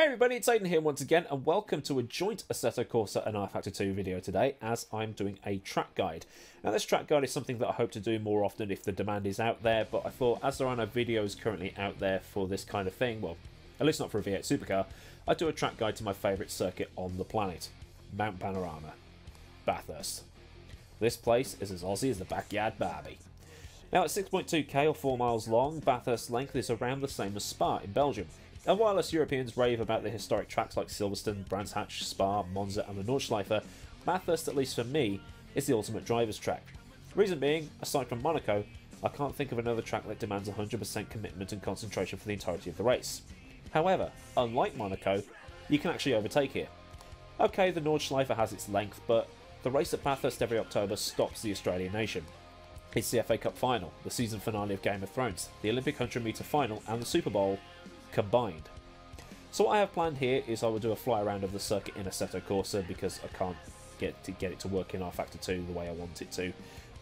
Hey everybody, it's Aidan here once again, and welcome to a joint Assetto Corsa and rFactor 2 video today, as I'm doing a track guide. Now this track guide is something that I hope to do more often if the demand is out there, but I thought as there are no videos currently out there for this kind of thing, well, at least not for a V8 supercar, I'd do a track guide to my favourite circuit on the planet, Mount Panorama, Bathurst. This place is as Aussie as the backyard Barbie. Now at 6.2k or 4 miles long, Bathurst's length is around the same as Spa in Belgium, and while us Europeans rave about the historic tracks like Silverstone, Brands Hatch, Spa, Monza, and the Nordschleife, Bathurst, at least for me, is the ultimate driver's track. Reason being, aside from Monaco, I can't think of another track that demands 100% commitment and concentration for the entirety of the race. However, unlike Monaco, you can actually overtake here. Okay, the Nordschleife has its length, but the race at Bathurst every October stops the Australian nation. It's the FA Cup final, the season finale of Game of Thrones, the Olympic 100 metre final, and the Super Bowl combined. So what I have planned here is I will do a fly around of the circuit in Assetto Corsa because I can't get to get it to work in rFactor 2 the way I want it to,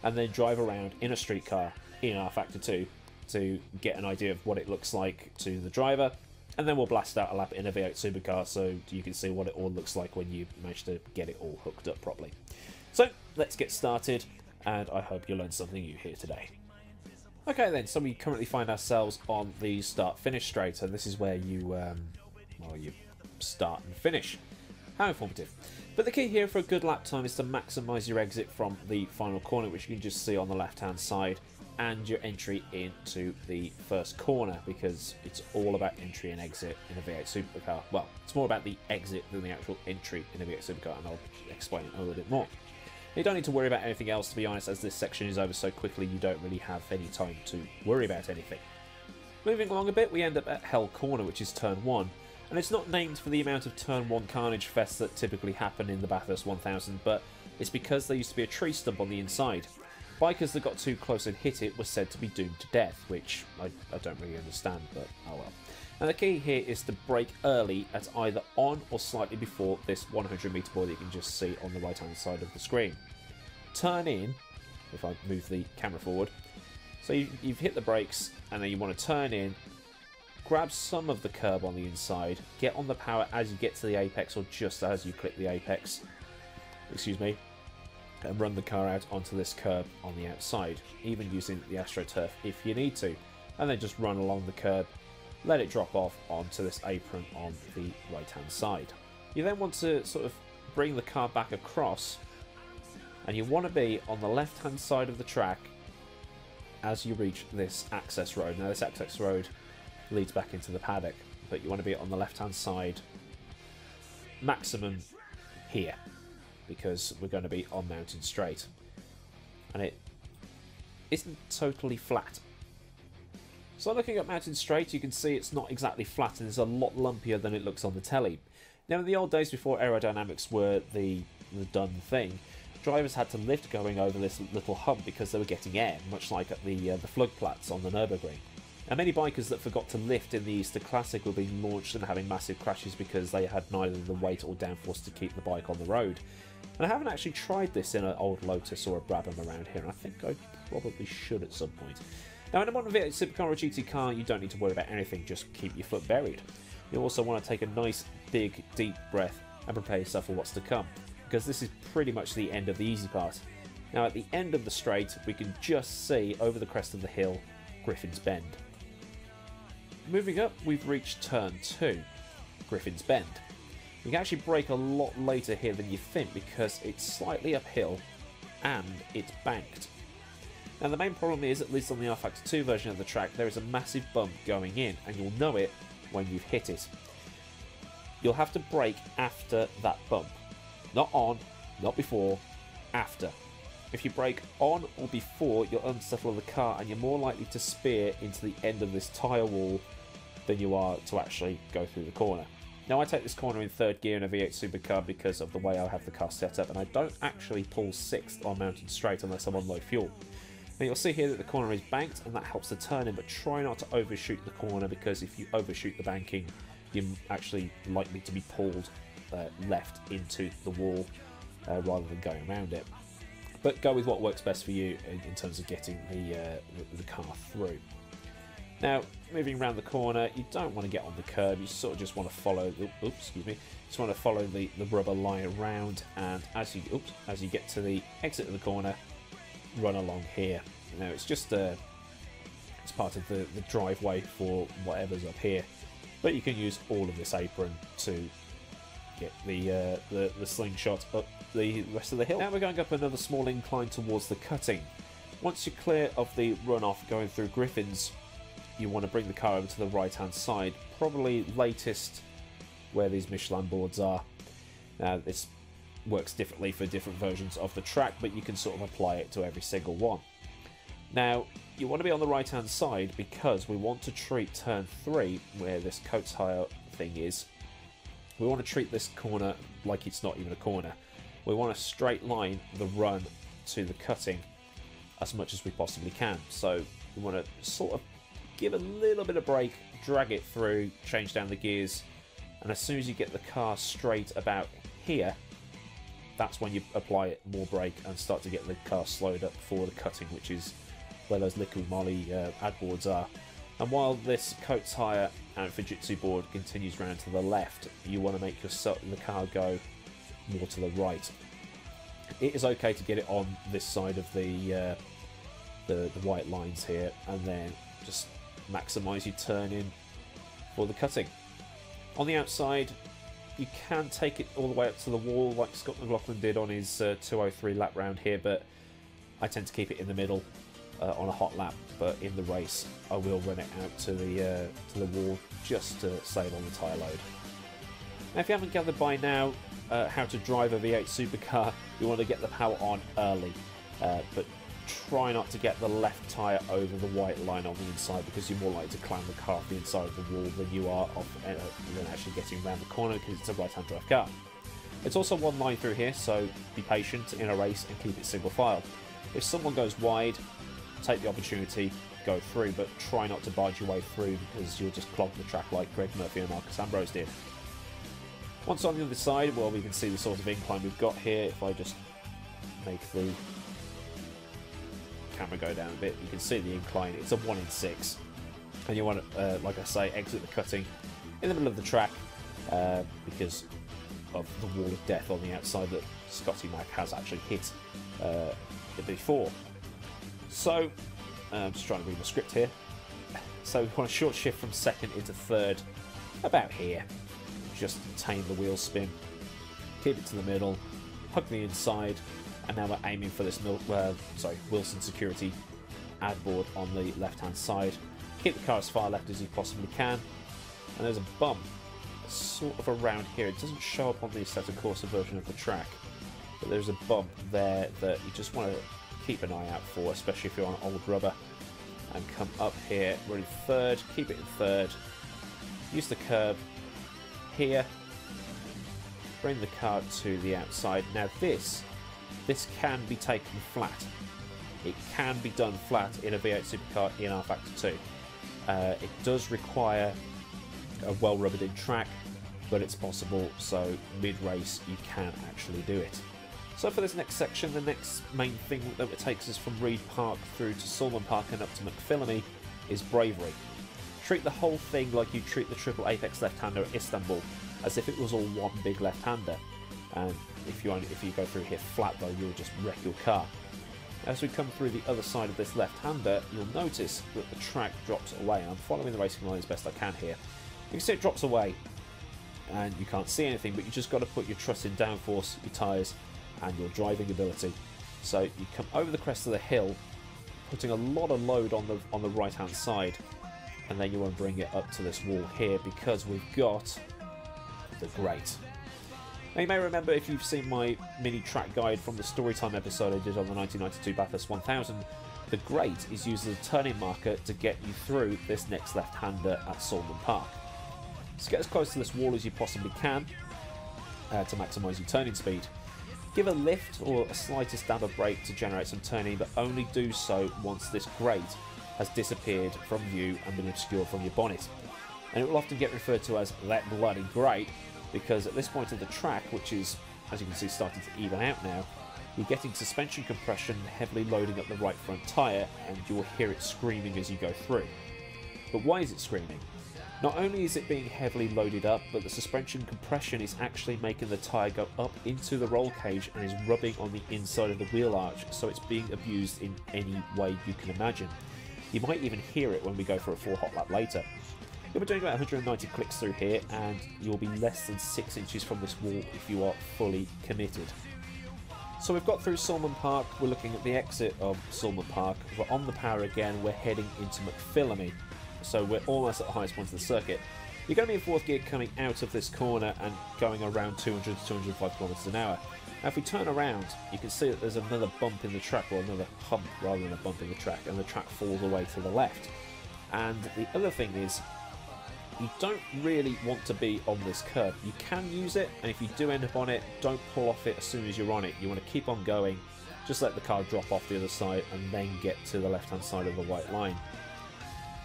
and then drive around in a street car in rFactor 2 to get an idea of what it looks like to the driver, and then we'll blast out a lap in a V8 supercar so you can see what it all looks like when you manage to get it all hooked up properly. So let's get started, and I hope you learned something new here today. Okay then, so we currently find ourselves on the start-finish straight, and this is where you, um, well, you start and finish. How informative. But the key here for a good lap time is to maximise your exit from the final corner, which you can just see on the left-hand side, and your entry into the first corner, because it's all about entry and exit in a V8 supercar. Well, it's more about the exit than the actual entry in a V8 supercar, and I'll explain it a little bit more. You don't need to worry about anything else, to be honest, as this section is over so quickly you don't really have any time to worry about anything. Moving along a bit, we end up at Hell Corner, which is turn 1, and it's not named for the amount of turn 1 carnage fests that typically happen in the Bathurst 1000, but it's because there used to be a tree stump on the inside. Bikers that got too close and hit it were said to be doomed to death, which I, I don't really understand, but oh well. And the key here is to brake early at either on or slightly before this 100 meter board that you can just see on the right hand side of the screen. Turn in, if I move the camera forward, so you, you've hit the brakes and then you want to turn in, grab some of the curb on the inside, get on the power as you get to the apex or just as you click the apex, excuse me, and run the car out onto this curb on the outside, even using the AstroTurf if you need to, and then just run along the curb let it drop off onto this apron on the right hand side. You then want to sort of bring the car back across and you want to be on the left hand side of the track as you reach this access road. Now this access road leads back into the paddock but you want to be on the left hand side maximum here because we're going to be on Mountain Straight and it isn't totally flat so looking at Mountain Straight, you can see it's not exactly flat and it's a lot lumpier than it looks on the telly. Now in the old days before aerodynamics were the, the done thing, drivers had to lift going over this little hump because they were getting air, much like at the, uh, the Flugplatz on the Nürburgring. And many bikers that forgot to lift in the Easter Classic were being launched and having massive crashes because they had neither the weight or downforce to keep the bike on the road. And I haven't actually tried this in an old Lotus or a Brabham around here, and I think I probably should at some point. Now in a modern V8 supercar or GT car, you don't need to worry about anything, just keep your foot buried. You also want to take a nice, big, deep breath and prepare yourself for what's to come, because this is pretty much the end of the easy part. Now at the end of the straight, we can just see over the crest of the hill, Griffin's Bend. Moving up, we've reached turn 2, Griffin's Bend. You can actually brake a lot later here than you think because it's slightly uphill and it's banked. Now the main problem is, at least on the rFactor 2 version of the track, there is a massive bump going in, and you'll know it when you've hit it. You'll have to brake after that bump. Not on, not before, after. If you brake on or before, you'll unsettle the car and you're more likely to spear into the end of this tyre wall than you are to actually go through the corner. Now I take this corner in third gear in a V8 supercar because of the way I have the car set up and I don't actually pull sixth on mountain straight unless I'm on low fuel. Now you'll see here that the corner is banked and that helps the turning, but try not to overshoot the corner because if you overshoot the banking, you're actually likely to be pulled uh, left into the wall uh, rather than going around it. But go with what works best for you in, in terms of getting the, uh, the, car through. Now, moving around the corner, you don't want to get on the curb. You sort of just want to follow. The, oops, excuse me. Just want to follow the, the rubber line around, and as you oops, as you get to the exit of the corner, run along here. Now it's just a uh, it's part of the, the driveway for whatever's up here, but you can use all of this apron to get the uh, the, the slingshot up the rest of the hill. Now we're going up another small incline towards the cutting. Once you're clear of the runoff going through Griffins, you want to bring the car over to the right hand side, probably latest where these Michelin boards are. Now this works differently for different versions of the track, but you can sort of apply it to every single one. Now, you want to be on the right hand side because we want to treat turn 3, where this Coates Hire thing is, we want to treat this corner like it's not even a corner. We want to straight line the run to the cutting as much as we possibly can. So we want to sort of give a little bit of brake, drag it through, change down the gears, and as soon as you get the car straight about here, that's when you apply it more brake and start to get the car slowed up for the cutting, which is where those Liqui Moly uh, ad boards are. And while this Coates Hire and Fujitsu board continues round to the left, you want to make your the car go more to the right. It is okay to get it on this side of the, uh, the, the white lines here, and then just maximise your turning for the cutting. On the outside, you can take it all the way up to the wall like Scott McLaughlin did on his uh, 203 lap round here, but I tend to keep it in the middle uh, on a hot lap. But in the race, I will run it out to the uh, to the wall just to save on the tyre load. Now, if you haven't gathered by now uh, how to drive a V8 supercar, you want to get the power on early, uh, but try not to get the left tyre over the white line on the inside because you're more likely to climb the car off the inside of the wall than you are off, uh, than actually getting around the corner because it's a right-hand drive car. It's also one line through here, so be patient in a race and keep it single file. If someone goes wide, take the opportunity, go through, but try not to barge your way through because you'll just clog the track like Greg Murphy and Marcos Ambrose did. Once on the other side, well, we can see the sort of incline we've got here. If I just make the camera go down a bit, you can see the incline. It's a 1 in 6. And you want to, uh, like I say, exit the cutting in the middle of the track uh, because of the wall of death on the outside that Scotty Mac has actually hit uh, before. So, uh, I'm just trying to read the script here. So we want a short shift from second into third, about here. Just tame the wheel spin, keep it to the middle, hug the inside, and now we're aiming for this uh, sorry Wilson Security ad board on the left hand side. Keep the car as far left as you possibly can, and there's a bump sort of around here. It doesn't show up on the Assetto Corsa version of the track, but there's a bump there that you just want to keep an eye out for, especially if you're on old rubber. And come up here, we're in third, keep it in third. Use the curb here. Bring the car to the outside. Now this, this can be taken flat. It can be done flat in a V8 supercar in rFactor 2. Uh, it does require a well rubbered in track, but it's possible, so mid race you can actually do it. So for this next section, the next main thing that takes us from Reid Park through to Sulman Park and up to McPhillamy is bravery. Treat the whole thing like you treat the triple apex left-hander at Istanbul, as if it was all one big left-hander. And if you if you go through here flat though, you'll just wreck your car. As we come through the other side of this left-hander, you'll notice that the track drops away. I'm following the racing line as best I can here. You can see it drops away, and you can't see anything, but you just got to put your trust in downforce, your tyres, and your driving ability. So you come over the crest of the hill, putting a lot of load on the on the right hand side, and then you want to bring it up to this wall here because we've got the grate. Now you may remember if you've seen my mini track guide from the storytime episode I did on the 1992 Bathurst 1000, the grate is used as a turning marker to get you through this next left-hander at Sulman Park. So get as close to this wall as you possibly can uh, to maximise your turning speed. Give a lift or a slightest dab of brake to generate some turning, but only do so once this grate has disappeared from view and been obscured from your bonnet. And it will often get referred to as that bloody grate because at this point of the track, which is, as you can see, starting to even out now, you're getting suspension compression heavily loading up the right front tyre and you will hear it screaming as you go through. But why is it screaming? Not only is it being heavily loaded up, but the suspension compression is actually making the tyre go up into the roll cage and is rubbing on the inside of the wheel arch, so it's being abused in any way you can imagine. You might even hear it when we go for a full hot lap later. You'll be doing about 190 clicks through here, and you'll be less than 6 inches from this wall if you are fully committed. So we've got through Sulman Park, we're looking at the exit of Sulman Park, we're on the power again, we're heading into McPhillamy so we're almost at the highest point of the circuit. You're going to be in fourth gear coming out of this corner and going around 200 to 205 kilometers an hour. Now, if we turn around, you can see that there's another bump in the track, or another hump rather than a bump in the track, and the track falls away to the left. And the other thing is, you don't really want to be on this curb. You can use it, and if you do end up on it, don't pull off it as soon as you're on it. You want to keep on going, just let the car drop off the other side, and then get to the left-hand side of the white line.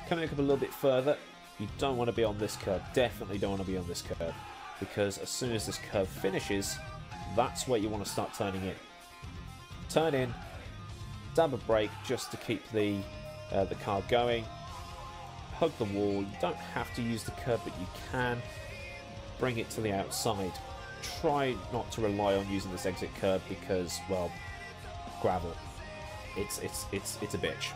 Coming up a little bit further, you don't want to be on this curve. Definitely don't want to be on this curve. Because as soon as this curve finishes, that's where you want to start turning in. Turn in, dab a brake just to keep the, uh, the car going. Hug the wall. You don't have to use the curb, but you can. Bring it to the outside. Try not to rely on using this exit curb because, well, gravel. It's it's it's it's a bitch.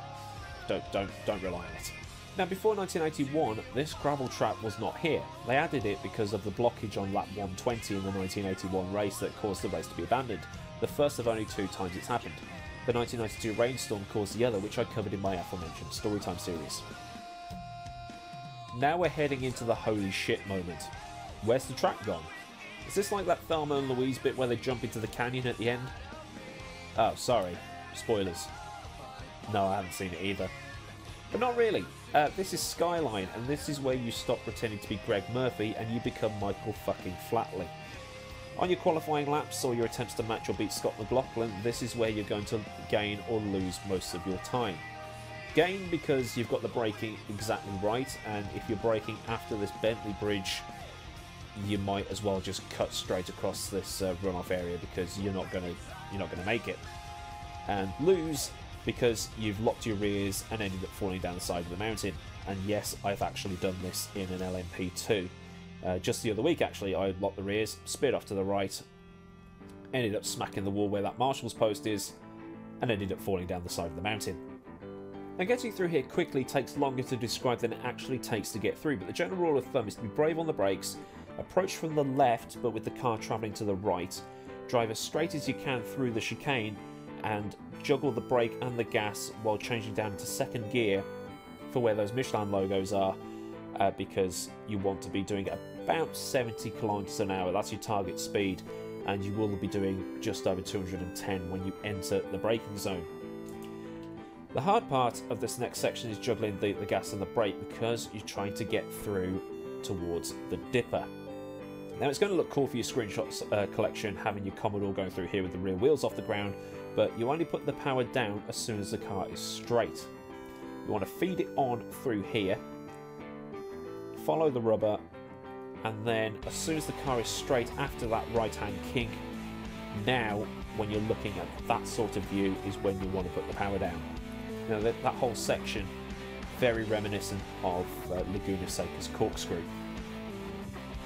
Don't don't don't rely on it. Now before 1981, this gravel trap was not here. They added it because of the blockage on lap 120 in the 1981 race that caused the race to be abandoned, the first of only two times it's happened. The 1992 rainstorm caused the other, which I covered in my aforementioned Storytime series. Now we're heading into the holy shit moment. Where's the track gone? Is this like that Thelma and Louise bit where they jump into the canyon at the end? Oh, sorry. Spoilers. No, I haven't seen it either. But not really. Uh, this is Skyline, and this is where you stop pretending to be Greg Murphy and you become Michael fucking Flatley. On your qualifying laps or your attempts to match or beat Scott McLaughlin, this is where you're going to gain or lose most of your time. Gain because you've got the braking exactly right, and if you're braking after this Bentley bridge, you might as well just cut straight across this uh, runoff area because you're not gonna you're not gonna make it. And lose because you've locked your rears and ended up falling down the side of the mountain. And yes, I've actually done this in an LMP2. Uh, just the other week, actually, I locked the rears, sped off to the right, ended up smacking the wall where that marshal's post is, and ended up falling down the side of the mountain. Now, getting through here quickly takes longer to describe than it actually takes to get through, but the general rule of thumb is to be brave on the brakes, approach from the left but with the car travelling to the right, drive as straight as you can through the chicane, and juggle the brake and the gas while changing down to second gear for where those Michelin logos are uh, because you want to be doing about 70 kilometers an hour. That's your target speed, and you will be doing just over 210 when you enter the braking zone. The hard part of this next section is juggling the, the gas and the brake because you're trying to get through towards the dipper. Now it's going to look cool for your screenshots uh, collection having your Commodore going through here with the rear wheels off the ground but you only put the power down as soon as the car is straight. You want to feed it on through here, follow the rubber, and then as soon as the car is straight after that right hand kink, now when you're looking at that sort of view is when you want to put the power down. Now that, that whole section, very reminiscent of uh, Laguna Seca's corkscrew.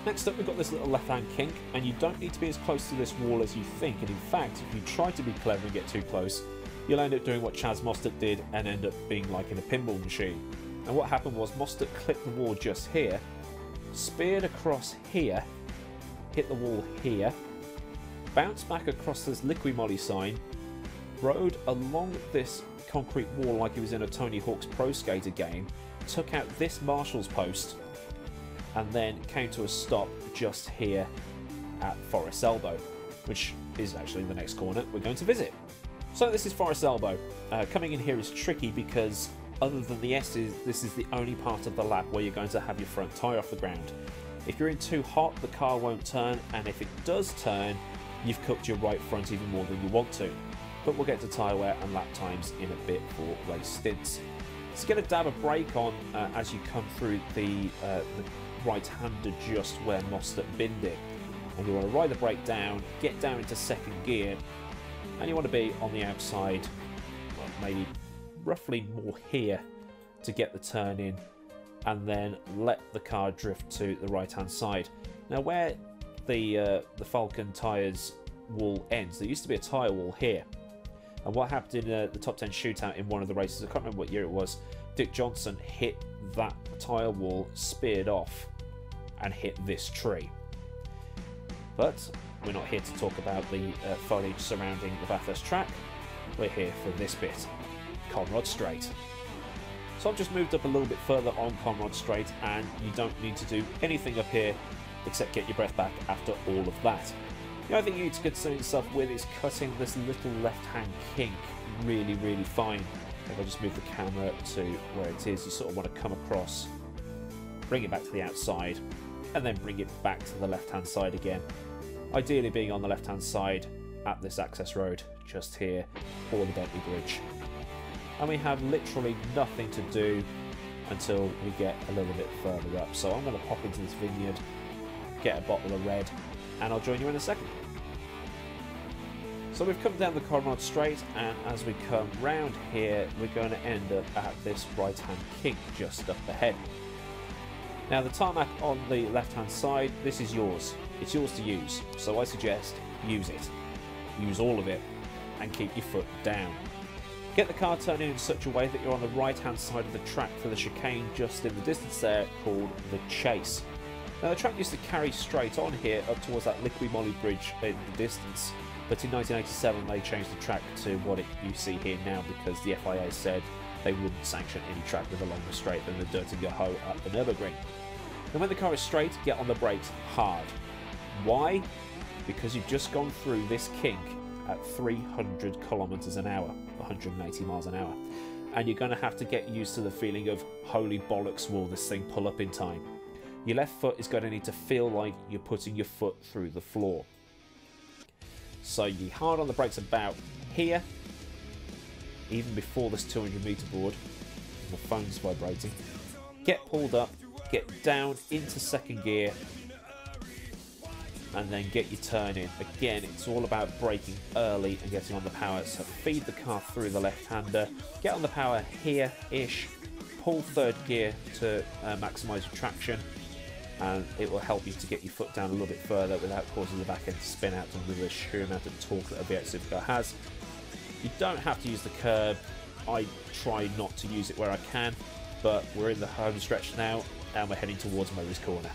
Next up we've got this little left hand kink and you don't need to be as close to this wall as you think and in fact if you try to be clever and get too close you'll end up doing what Chaz Mostert did and end up being like in a pinball machine. And what happened was Mostert clipped the wall just here, speared across here, hit the wall here, bounced back across this Liqui Moly sign, rode along this concrete wall like he was in a Tony Hawk's Pro Skater game, took out this Marshall's post and then came to a stop just here at Forest Elbow, which is actually the next corner we're going to visit. So this is Forest Elbow. Uh, coming in here is tricky because other than the S's, this is the only part of the lap where you're going to have your front tyre off the ground. If you're in too hot, the car won't turn, and if it does turn, you've cooked your right front even more than you want to. But we'll get to tyre wear and lap times in a bit for race stints. So get a dab of brake on uh, as you come through the, uh, the right-hander just where Mostert binned it. And you want to ride the brake down, get down into second gear, and you want to be on the outside, well, maybe roughly more here to get the turn in and then let the car drift to the right hand side. Now where the uh, the Falcon tyres wall ends, there used to be a tyre wall here. And what happened in uh, the top 10 shootout in one of the races, I can't remember what year it was, Dick Johnson hit that tyre wall, speared off, and hit this tree. But we're not here to talk about the uh, foliage surrounding the Bathurst track. We're here for this bit, Conrod Straight. So I've just moved up a little bit further on Conrod Straight and you don't need to do anything up here except get your breath back after all of that. The thing you need to concern yourself with is cutting this little left-hand kink really, really fine. If I just move the camera to where it is, you sort of want to come across, bring it back to the outside, and then bring it back to the left-hand side again. Ideally being on the left-hand side at this access road, just here, or the Bentley Bridge. And we have literally nothing to do until we get a little bit further up. So I'm going to pop into this vineyard, get a bottle of red, and I'll join you in a second. So we've come down the Conrod Straight and as we come round here we're going to end up at this right hand kink just up ahead. Now the tarmac on the left hand side, this is yours. It's yours to use, so I suggest use it. Use all of it and keep your foot down. Get the car turning in such a way that you're on the right hand side of the track for the chicane just in the distance there called the Chase. Now the track used to carry straight on here up towards that Liqui Moly bridge in the distance, but in 1987 they changed the track to what it, you see here now because the FIA said they wouldn't sanction any track with a longer straight than the Döttinger Höhe at the Nürburgring. And when the car is straight, get on the brakes hard. Why? Because you've just gone through this kink at 300 kilometers an hour, 180 miles an hour. And you're going to have to get used to the feeling of holy bollocks, will this thing pull up in time? Your left foot is going to need to feel like you're putting your foot through the floor. So you hard on the brakes about here, even before this 200 meter board. the phone's vibrating. Get pulled up, get down into second gear, and then get your turn in. Again, it's all about braking early and getting on the power. So feed the car through the left-hander, get on the power here-ish, pull third gear to uh, maximise your traction, and it will help you to get your foot down a little bit further without causing the back end to spin out and with the sheer amount of torque that a V8 Supercar has. You don't have to use the curb. I try not to use it where I can, but we're in the home stretch now and we're heading towards Murray's Corner.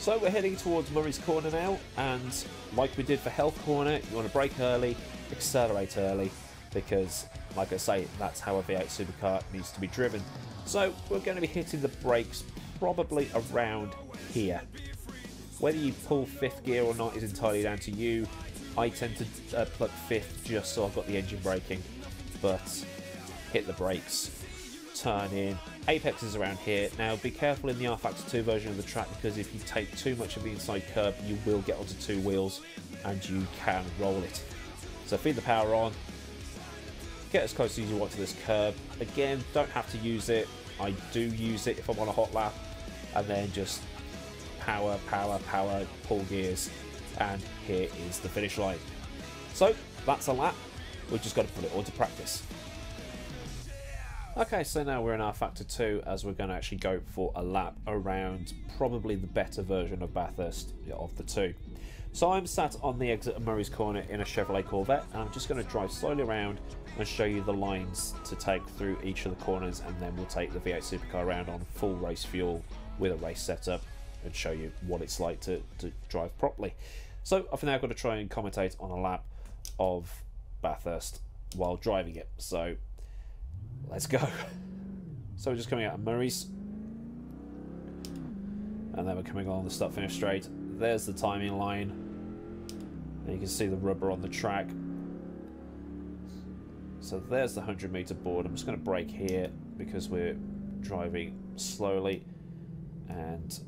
So we're heading towards Murray's Corner now, and like we did for Health Corner, you want to brake early, accelerate early, because, like I say, that's how a V8 supercar needs to be driven. So we're going to be hitting the brakes probably around here. Whether you pull fifth gear or not is entirely down to you. I tend to uh, plug fifth just so I've got the engine braking, but hit the brakes, turn in. Apex is around here. Now be careful in the rFactor 2 version of the track because if you take too much of the inside curb you will get onto two wheels and you can roll it. So feed the power on, get as close as you want to this curb. Again, don't have to use it. I do use it if I'm on a hot lap and then just power, power, power, pull gears, and here is the finish line. So that's a lap, we've just got to put it all to practice. Okay, so now we're in rFactor 2 as we're going to actually go for a lap around probably the better version of Bathurst of the two. So I'm sat on the exit of Murray's Corner in a Chevrolet Corvette and I'm just going to drive slowly around and show you the lines to take through each of the corners and then we'll take the V8 Supercar around on full race fuel with a race setup and show you what it's like to, to drive properly. So I've now got to try and commentate on a lap of Bathurst while driving it. So let's go. So we're just coming out of Murray's. And then we're coming along the start finish straight. There's the timing line. And you can see the rubber on the track. So there's the 100 meter board. I'm just going to brake here because we're driving slowly. And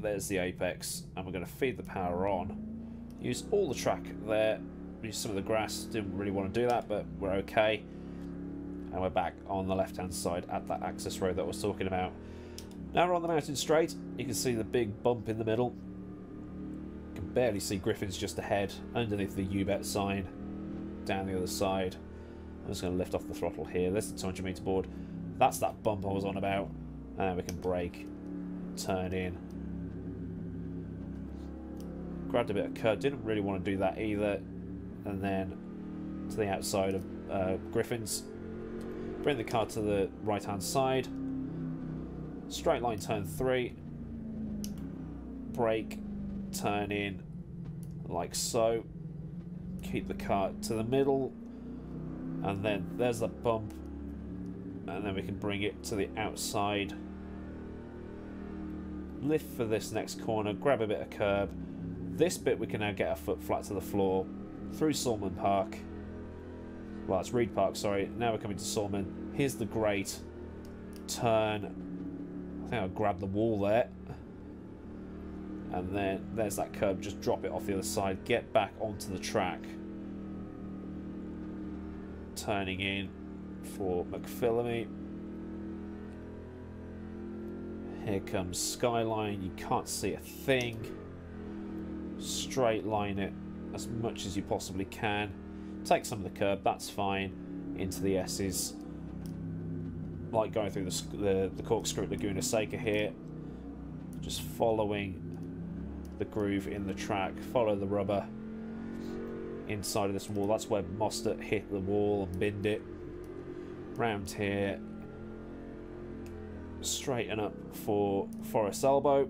there's the apex. And we're going to feed the power on. Use all the track there. Use some of the grass. Didn't really want to do that, but we're okay. And we're back on the left hand side at that access road that I was talking about. Now we're on the mountain straight. You can see the big bump in the middle. You can barely see Griffin's just ahead, underneath the UBET sign, down the other side. I'm just going to lift off the throttle here. There's the 200 meter board. That's that bump I was on about. And we can brake, turn in. Grabbed a bit of curb, didn't really want to do that either. And then to the outside of uh, Griffin's. Bring the car to the right hand side. Straight line turn 3. Brake, turn in like so. Keep the car to the middle. And then there's the bump. And then we can bring it to the outside. Lift for this next corner, grab a bit of curb. This bit we can now get our foot flat to the floor. Through Salmon Park. Well, it's Reid Park, sorry. Now we're coming to Salmon. Here's the grate Turn. I think I'll grab the wall there. And then there's that curb. Just drop it off the other side. Get back onto the track. Turning in for McPhillamy. Here comes Skyline. You can't see a thing. Straight line it as much as you possibly can. Take some of the curb, that's fine. Into the S's. Like going through the, the, the corkscrew at Laguna Seca here. Just following the groove in the track. Follow the rubber inside of this wall. That's where Mostert hit the wall and binned it. Round here. Straighten up for Forest Elbow.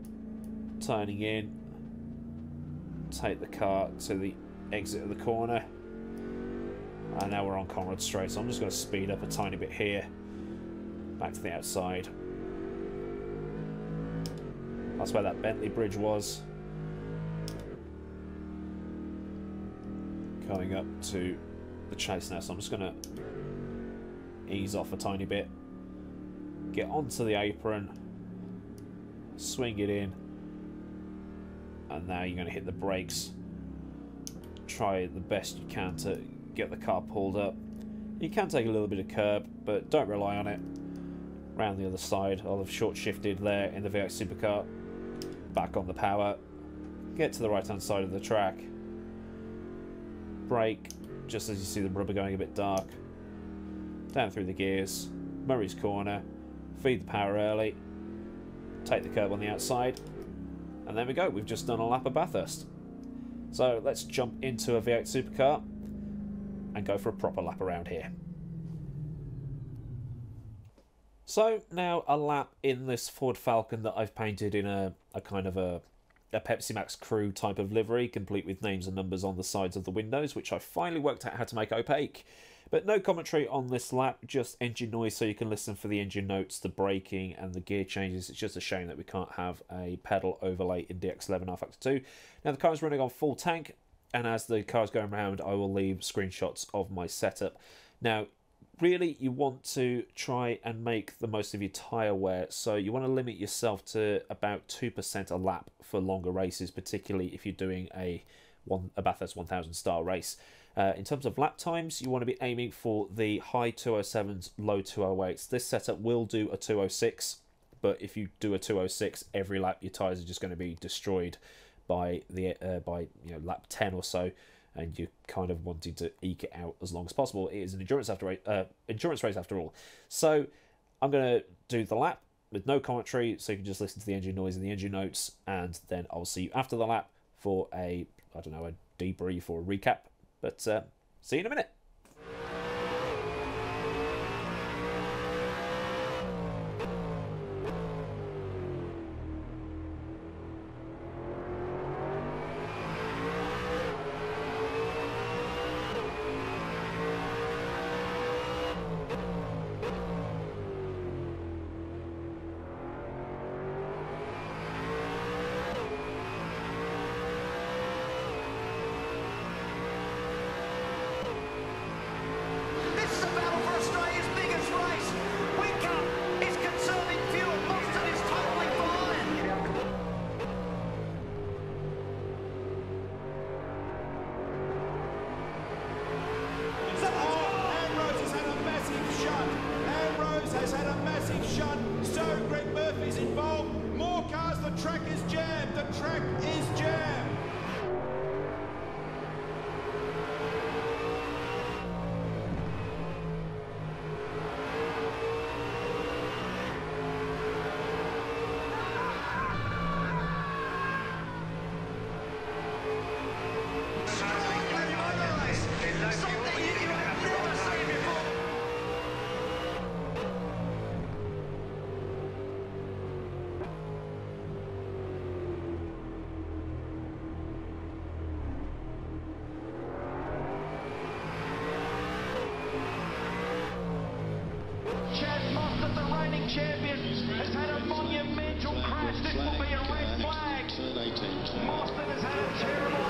Turning in. Take the car to the exit of the corner. And now we're on Conrod Straight, so I'm just going to speed up a tiny bit here. Back to the outside. That's where that Bentley Bridge was. Going up to the chase now, so I'm just going to ease off a tiny bit. Get onto the apron. Swing it in. And now you're going to hit the brakes. Try the best you can to get the car pulled up. You can take a little bit of curb, but don't rely on it. Round the other side, I'll have short shifted there in the V8 Supercar. Back on the power. Get to the right hand side of the track. Brake, just as you see the rubber going a bit dark. Down through the gears. Murray's corner. Feed the power early. Take the curb on the outside. And there we go, we've just done a lap of Bathurst. So let's jump into a V8 Supercar and go for a proper lap around here. So now a lap in this Ford Falcon that I've painted in a, a kind of a, a Pepsi Max crew type of livery, complete with names and numbers on the sides of the windows, which I finally worked out how to make opaque. But no commentary on this lap, just engine noise so you can listen for the engine notes, the braking and the gear changes. It's just a shame that we can't have a pedal overlay in DX11 rFactor 2. Now the car is running on full tank, and as the car's going around I will leave screenshots of my setup. Now really you want to try and make the most of your tyre wear so you want to limit yourself to about 2% a lap for longer races particularly if you're doing a one a Bathurst 1000 star race. Uh, in terms of lap times, you want to be aiming for the high 207s, low 208s. This setup will do a 206, but if you do a 206, every lap your tyres are just going to be destroyed by the uh, by you know lap 10 or so and you're kind of wanting to eke it out as long as possible. It is an endurance after uh, endurance race after all. So I'm going to do the lap with no commentary, so you can just listen to the engine noise and the engine notes, and then I'll see you after the lap for a I don't know a debrief or a recap. But uh, see you in a minute. Champion has had a monumental crash. This will be a red flag. Mostert has had a terrible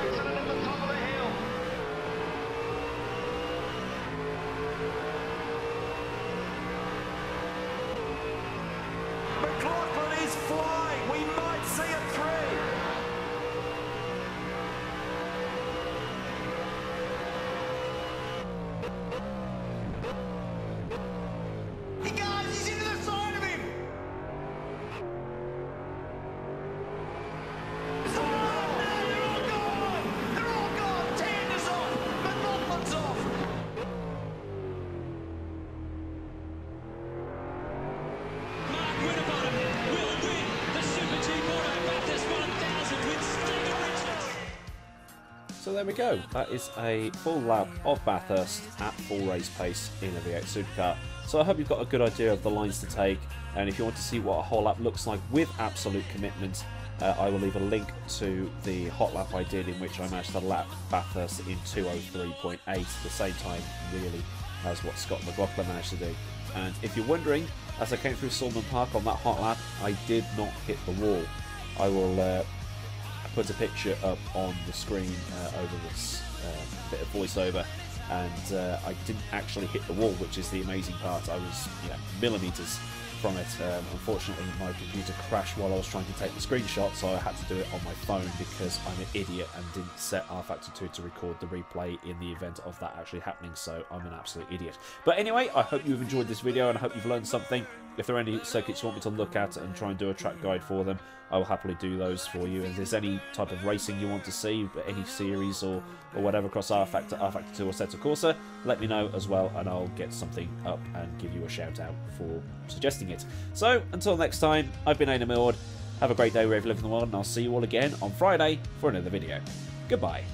So there we go. That is a full lap of Bathurst at full race pace in a V8 supercar. So I hope you've got a good idea of the lines to take. And if you want to see what a whole lap looks like with absolute commitment, uh, I will leave a link to the hot lap I did in which I managed to lap Bathurst in 203.8, the same time really as what Scott McLaughlin managed to do. And if you're wondering, as I came through Salmon Park on that hot lap, I did not hit the wall. I will uh, put a picture up on the screen uh, over this uh, bit of voiceover, and uh, I didn't actually hit the wall, which is the amazing part. I was, you know, millimeters from it. Um, unfortunately, my computer crashed while I was trying to take the screenshot, so I had to do it on my phone because I'm an idiot and didn't set rFactor 2 to record the replay in the event of that actually happening. So I'm an absolute idiot. But anyway, I hope you've enjoyed this video and I hope you've learned something. If there are any circuits you want me to look at and try and do a track guide for them, I will happily do those for you. If there's any type of racing you want to see, any series or, or whatever across rFactor 2 or Assetto Corsa, let me know as well and I'll get something up and give you a shout out for suggesting it. So, until next time, I've been Aidan Millward. Have a great day wherever you live in the world and I'll see you all again on Friday for another video. Goodbye.